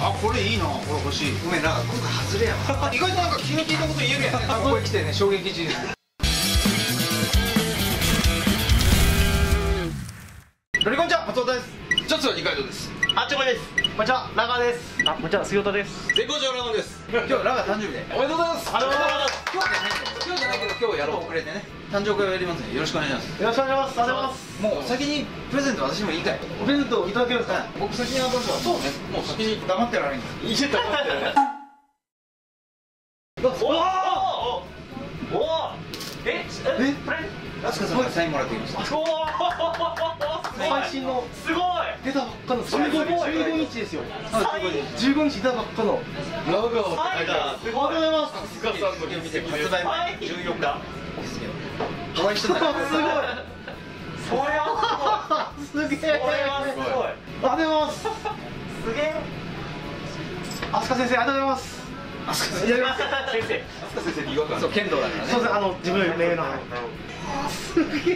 あこれいいな。これ欲しい。ごめんなんか今回外れやわ。意外となんか気の利いたこと言えるやんね。ここへ来てね。衝撃事実ロリコンちゃん松尾です。ちょっと二階堂です。あっちょこです。こんにちは。長です。あこんにちは。杉田です。絶好調ラゴンです。今日ラガ誕生日で。おめでとうございます。あの今日じゃないんだよ今日やろう遅れてね。誕生会をやりますね。よろしくお願いします。よろしくお願いします。ありがとうございますもう先にプレゼント私もいいかい？プレゼントいただけるんですか僕先に渡すわ。そうね。もう先に黙ってられんかいいじ黙って。おおおおえ？え？プレらあすかさんからサインもらってきました。おお最新の。すごい出たばっかの。15日。ですよ。15日。出たばっかの。ラガーって書い。てありがとうござい。ますスカさんの見て発売前14日お会い。してたすごい。それはすごい。すげえそれはすごい。ありがとうござい。ますすげえ飛鳥先生ありがとうござい。ますあすかい。ただきます先生先生に違和感そう剣道だからねそうですあの自分名の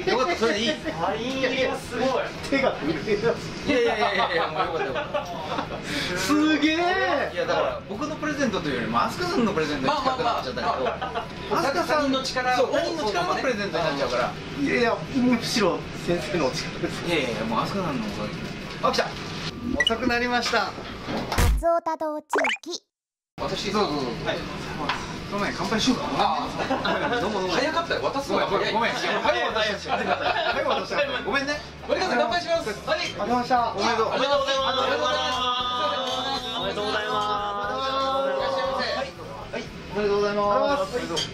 よかったそれでいい。いサイン入りがす。ごい手がいやいやいやいやもうよかったよかった。すげえ。いやだから僕のプレゼントというよりも飛鳥さんのプレゼントに近くなっちゃったけど飛鳥さんの力そう他人の力のプレゼントになっちゃうから。いやいやむしろ先生のお力です。いやいやいやもう飛鳥さんのおかげあ来た遅くなりました。松尾多動地域。私そうそうそうはいその前に乾杯しようか。ああどうもどうも早かったよ渡すごのが早いめんごめんごめん早く渡しちゃった早く渡しちゃったごめんね。森川さん乾杯します。はいありがとうございました。おめでとうおめでとうございます。おめでとうございます。おめでとうございますおめでとうございますおめでとうござい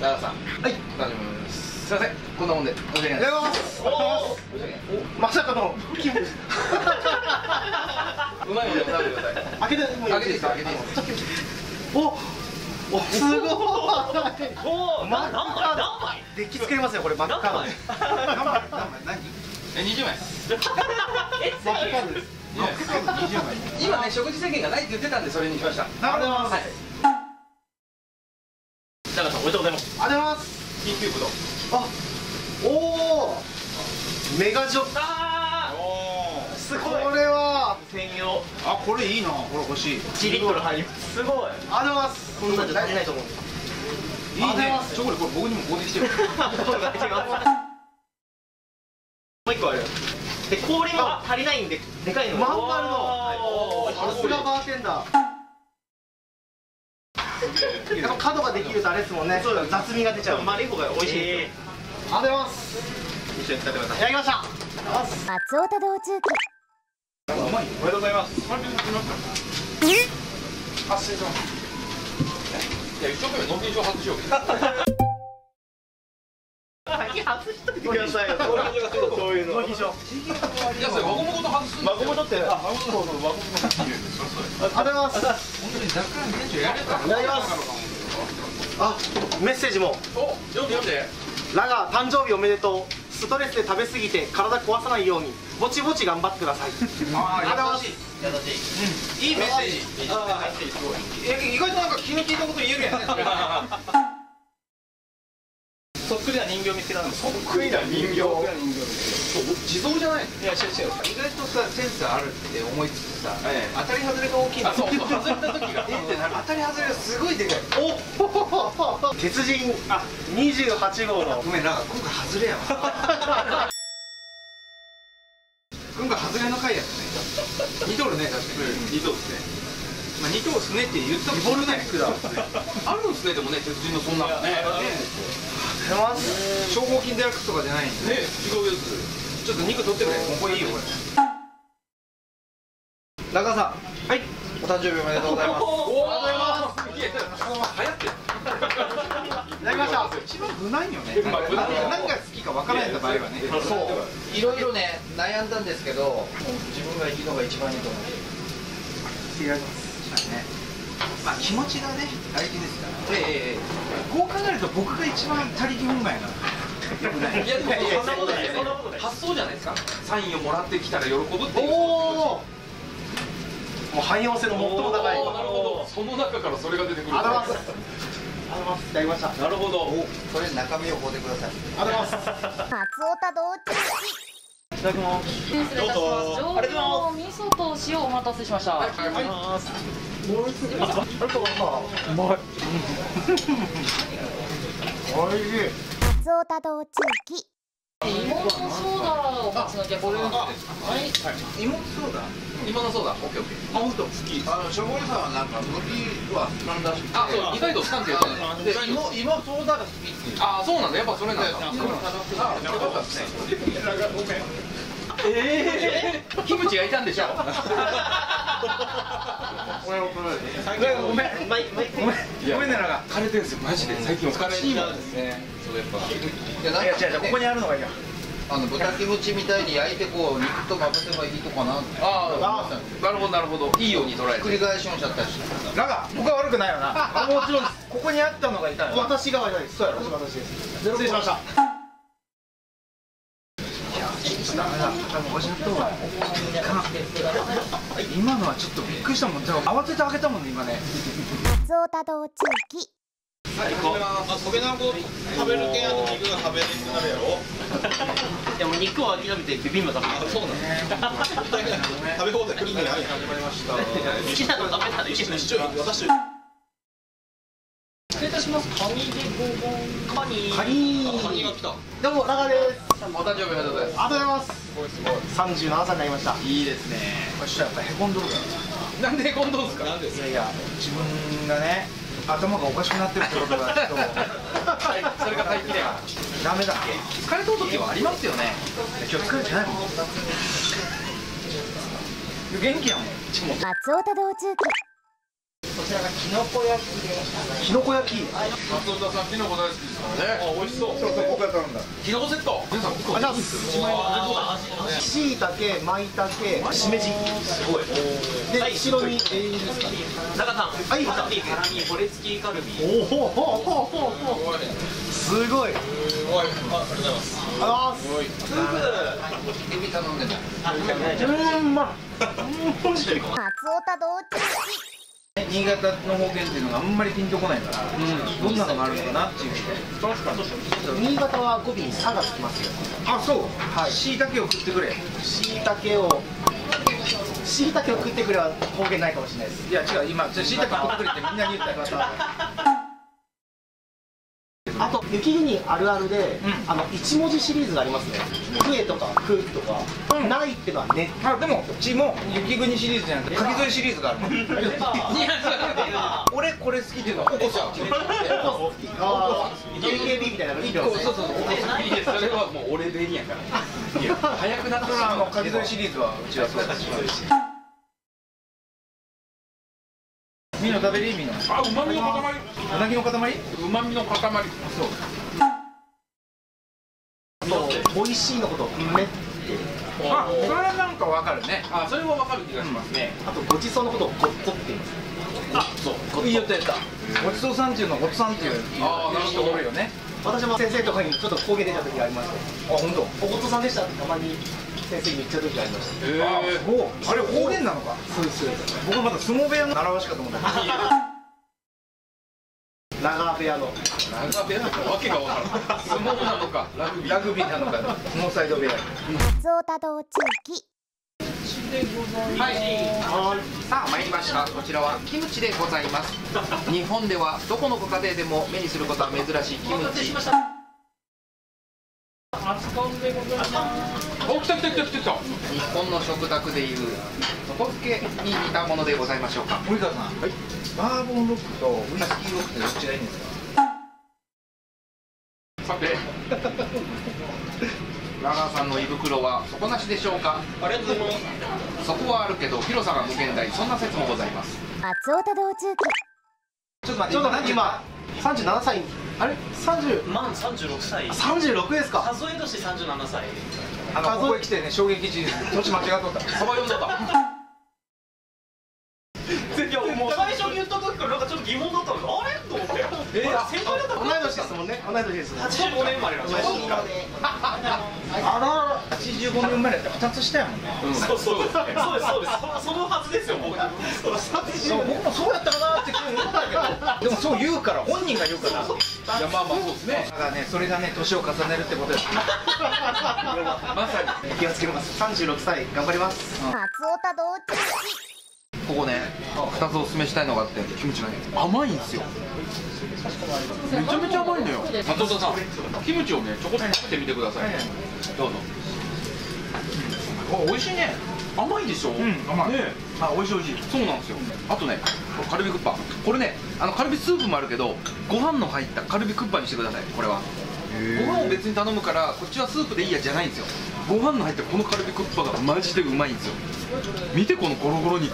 ラガーさんはい大丈夫です。すいません。こんなもんでおはようございます。おまさかの。うまいので食べてください開けても開けていいですか開けていいですおおすごい。おお、真っ何枚赤何枚？デッキ作りますよこれ真っ赤の。何枚？何枚？何え20枚。え、真っ赤です20枚今ね食事制限がないって言ってたんでそれにしました。ありがとうござい。ます長さんおめでとうございます。ありがとうございます緊急ブドウあおおメガジョあおすごい。これはー専用。あこれいいな。これ欲しい。1リットル入ります。すごい。ありがとうございます。こんなんじゃ足りないと思ういいね。チョコレートこれ僕にもこうできてるもう一個あるで氷が足りないんででかいの。まん丸のさすがバーテンダー。やっぱ角ができるとあれですもんね。そうだ雑味が出ちゃう。丸い方が美味しいですよ。ありがとうございます。一緒に使ってください。いただきました。松尾多動地域うまいおめでとう。ございます。発生します。いや一生懸命のんびり上外しよう先外しといてくださいよそういう納品書いやそれ輪ゴムごと外す。んだよ孫も取ってあ孫もそうそう孫もありがとうございます。本当に雑貨店長やれたいただきます。あメッセージもお読んで読んでラガー誕生日おめでとうストレスで食べ過ぎて体壊さないようにぼちぼち頑張ってください。あありがとうございます。い。いメッセージ。え意外となんか気の利いたこと言えるやんねそ っくりな人形見つけたんですそっくりな人形自動じゃないいや違う違う意外とさセンスあるって思いつつさ、ええ。当たり外れが大きいの。あそう。そう外れた時がえってなる当たり外れがすごいでかい。お鉄人。あ28号の。ごめんなんか今回外れやわ。今回外れの回やったね。2ドルね確かに、二等ですね。まあ、2等すねって言ったリボルテックだ あるんですねでもね鉄人のそんな。のね消耗品デラックスとかじゃないんで。ね違うやつちょっと肉取ってくれ。これいいよこれ。中川さん。はい。お誕生日おめでとうございます。おありがとうございますいやそのまま流行っ。てるいただきました一番無難よね。何が好きか分からない場合はね。そう。いろいろね悩んだんですけど自分がいいのが一番いいと思う。いただきます。ねまあ気持ちがね大事ですから。ええこう考えると僕が一番他力本願やな よくないいやでもそんなことない。そんなことない。発想じゃないですか？サインをもらってきたら喜ぶっていう。おおもう汎用性の最も高い。なるほど。その中からそれが出てくる。ありがとうございます。あいます。いただきました。なるほど。これ中身をこうでください。ありがとうございます。松尾多動地域ただきます。失礼いたします。上ありがとうござい味噌と塩お待たせしましたうまいおいしい松尾多道中期芋のソーダをお持ちの逆はい芋ソーダ芋のソーダオッケーオッケーあ本当好きあのしょぼりさんはなんか麦は好きなんだしあそう意外と好きなんて言ってたで芋芋ソーダが好きあそうなんだやっぱそれなんだあよかったです。ねええキムチがいたんでしょ。ごめんごめんごめんごめんねなんか枯れてるんですよマジで最近疲れてるですねそうやっぱいやいや違う違うここにあるのがいいやあの豚キムチみたいに焼いてこう肉とまぶせばいいとかなああなるほどなるほどいいように捉えて繰り返しをしちゃったりしてなんか僕は悪くないよなあもちろんですここにあったのがいたよ私が悪いですそうや私私です失礼しました今のはちょっとびっくりしたもん。慌てて開けたもんね今ね。松尾多道中期食べなこ食べるけあの肉が食べれなくなるやろ。でも肉を諦めてビビンバ食べたそう。なん食べ放題意味ない始まりました。好きなの食べたらいいです一応私失礼いたします。カニでごぼんカニ。カニ。カニが来たどうも長です。お誕生日おめでとうござい。まありがとうございます。三十七歳になりましたすいいですねそしたらやっぱへこんどるかなんで今度ですかなんですらいやいや自分がね頭がおかしくなってるってことがちょっとそれが大気でダメだ疲れとる時はありますよね。今日疲れてないもん。元気やもん。松尾多道中期きのこ焼き松尾さんキノコ大好きですからね。あ美味しそう。そうそう僕が頼んだ。キノコセット皆さんあじゃあしいたけまいたけしめじ。すごい。で後ろにですか？中さんはい。ラミ骨付きカルビ。おおほほほほほすごい。あすごい。ありがとうございます。りがとうございますエビ頼んでないうんま うんマジで。松尾多道中期新潟の方言っていうのがあんまりピンとこないから、どんなのがあるのかなっていう。新潟は語尾に「さ」がつきますよ。あそう。はい。しいたけを食ってくれ。しいたけをしいたけを食ってくれは方言ないかもしれないです。いや違う。今しいたけ食ってくれってみんなに言ったよあと雪国あるあるで、あの一文字シリーズがありますね「食え」とか「食う」とか「ない」っていうのはね。あでもうちも雪国シリーズじゃなくて書き添えシリーズがある。俺これ好きっていうのはおこちゃん。ああ AKB みたいなのいいそうそうそう。いいですそれはもう俺でいいんやから。いや早くなったらあの書き添えシリーズは。うちはそうですみんな食べれみんなあうまみの塊。うなぎの塊うまみの塊。そう。そう。美味しいのことをめって。あそれはなんかわかるね。あそれはわかる気がしますね。あとごちそうのことをごっこって言いますあそう。いいよってやった。ごちそうさんっていうのはごちさんっていうあーなるほど。よね。私も先生とかにちょっと焦げ出た時がありまして。あ本当。おごっとさんでしたってたまに先生に言っちゃう時がありました。へえおあれ方言なのか？そうです。僕はまだ相撲部屋の習わしかと思った長部屋の。長部屋とかわけがわからない相撲なのかラグビー。ラグビーなのか。ノーサイド部屋松尾多道中期はい。さあ参りました。こちらはキムチでございます。日本ではどこのご家庭でも目にすることは珍しいキムチお来た来た来た来た来た日本の食卓でいう外付けに似たものでございましょうか。森川さん、バーボンロックとウイスキーロックってどっちがいいんですか？さて。ラガーさんの胃袋は底なしでしょうか？ありがとうございます。そこはあるけど広さが無限大。そんな説もございます。松尾多道中期。ちょっと待ってちょっと待って今37歳あれ？30満36歳。36ですか？数え年37歳。あのここへ来てね衝撃事実年間違っとった。サバ読んだった。いやもう。最初に言った時からなんかちょっと疑問だったの。あれ？と思って。えあ先輩だった同い年ですもんね。同い年です85年生まれなんですよ。あら。85年生まれって2つ下やもんね。そうそうそうです。そうですそそのはずですよ僕。そう僕もそうやったかなって思ったけど。でもそう言うから本人が言うからいやまあまあそうですね。だからねそれがね年を重ねるってことです。まさに。気をつけます。36歳頑張ります。松尾田道中。ここね2つおすすめしたいのがあってキムチがね。甘いんですよ。めちゃめちゃ甘いのよ。松尾さんキムチをねちょこっと食べてみてください。どうぞ。あ美味しいね。甘いでしょ。うん甘い。ねあ美味しい美味しい。そうなんですよ。あとねカルビクッパこれねあのカルビスープもあるけどご飯の入ったカルビクッパにしてくださいこれは。ご飯を別に頼むからこっちはスープでいいやじゃないんですよ。ご飯の入ったこのカルビクッパがマジでうまいんですよ。見てこのゴロゴロ肉。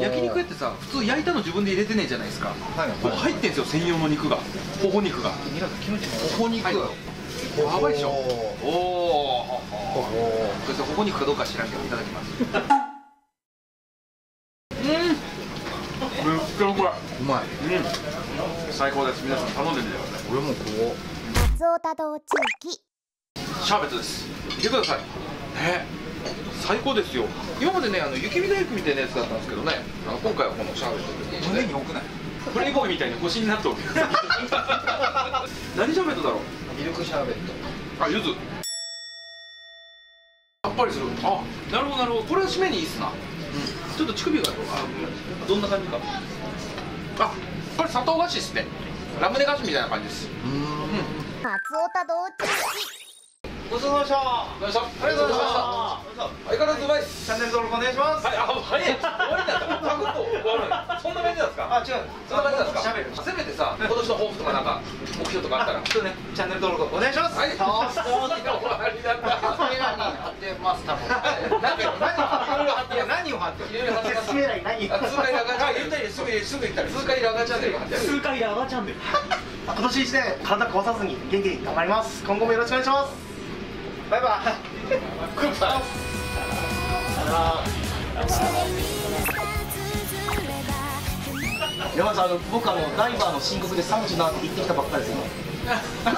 焼肉屋ってさ普通焼いたの自分で入れてねえじゃないですか、はいこう入ってんですよ専用の肉が。ほほ肉が。ほほ肉、はい。やばいでしょ。おおそしてほほ肉かどうか知らんけどいただきますうんめっちゃうまい。うまいうん。最高です。皆さん頼んでみてください。俺もこ松尾田道中記シャーベットです。見てください。ね。最高ですよ。今までねあの雪見大福みたいなやつだったんですけどね。あの今回はこのシャーベットということで胸に多くないプレイボーイみたいに星になっておる 何シャーベットだろう？ミルクシャーベット。あ柚子さっぱりする。あなるほどなるほど。これは締めにいいっすな、ちょっと乳首があどんな感じかあこれ砂糖菓子ですね。ラムネ菓子みたいな感じです。松尾田道中ごちそうさまでした。どうでした。ありがとうございました相変わらずうまいチャンネル登録お願いしますはい、あ、早い。終わりだ。サクッと終わる。そんな感じなんですか？あ違うそんな感じなんですか？喋るせめてさ、今年の抱負とかなんか目標とかあったら。ちょっとねチャンネル登録お願いしますはい。終わりだった。カメラに貼ってます多分何を何をいや何を貼っていろいろ貼ってます。説明欄に何あ通過イラガチャンネル。言ったりすぐすぐ言ったり。通過イラガチャンネルが貼って。数回ラガチャンネル今年一年体壊さずに元気に頑張ります今後もよろしくお願いしますバイバイグッバイ。山田さんあの僕あのダイバーの申告で3時なって言ってきたばっかりですよ。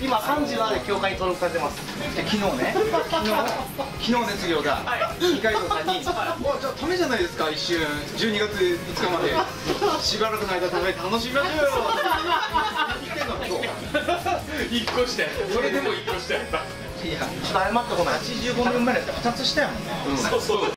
今3時なで協会に登録されてます。で昨日ね。昨日昨日熱量が二階堂さんに「おじゃあためじゃない。ですか一瞬12月5日まで。しばらくの間ため楽しみましょうよ」言ってんの今一個して。それでも一個して。いやちょっと謝ってこない85年生まれって2つしたやもんねそうそう。